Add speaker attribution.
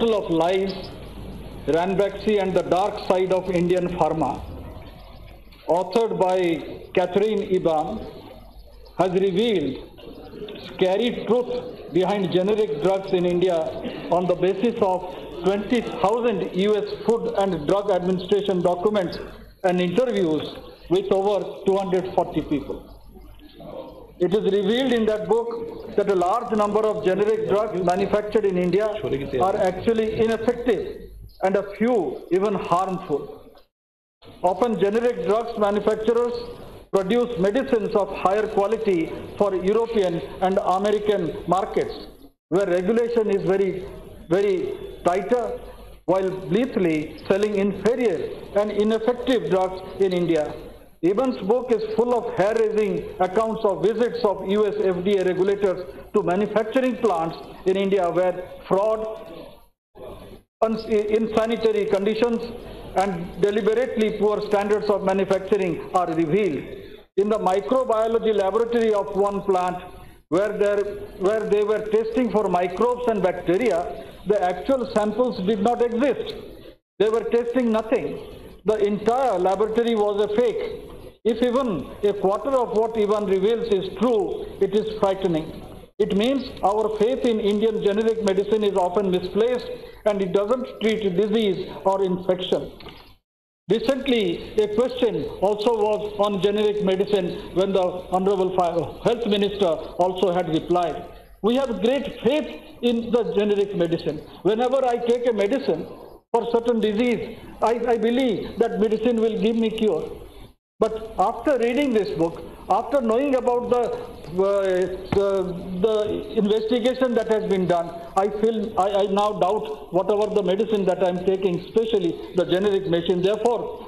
Speaker 1: Bottle of Lies, Ranbaxy and the Dark Side of Indian Pharma, authored by Katherine Eban, has revealed scary truth behind generic drugs in India on the basis of 20,000 US Food and Drug Administration documents and interviews with over 240 people. It is revealed in that book that a large number of generic drugs manufactured in India are actually ineffective and a few even harmful. Often generic drugs manufacturers produce medicines of higher quality for European and American markets where regulation is very, very tighter while blithely selling inferior and ineffective drugs in India. Eban's book is full of hair-raising accounts of visits of US FDA regulators to manufacturing plants in India where fraud, insanitary conditions and deliberately poor standards of manufacturing are revealed. In the microbiology laboratory of one plant where, there, where they were testing for microbes and bacteria, the actual samples did not exist. They were testing nothing. The entire laboratory was a fake. If even a quarter of what Eban reveals is true, it is frightening. It means our faith in Indian generic medicine is often misplaced and it doesn't treat disease or infection. Recently, a question also was on generic medicine when the Honorable Health Minister also had replied. We have great faith in the generic medicine. Whenever I take a medicine for certain disease, I, I believe that medicine will give me cure. But after reading this book, after knowing about the, uh, the, the, investigation that has been done, I feel I, I now doubt whatever the medicine that I am taking, especially the generic medicine. Therefore,